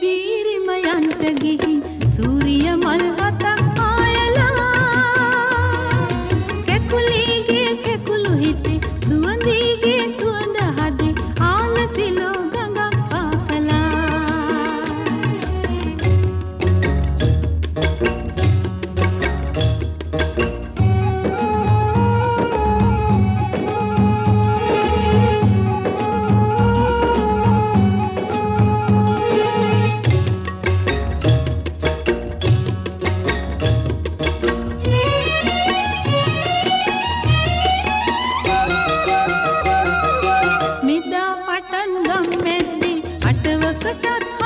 Veer Mayank गिह Look at my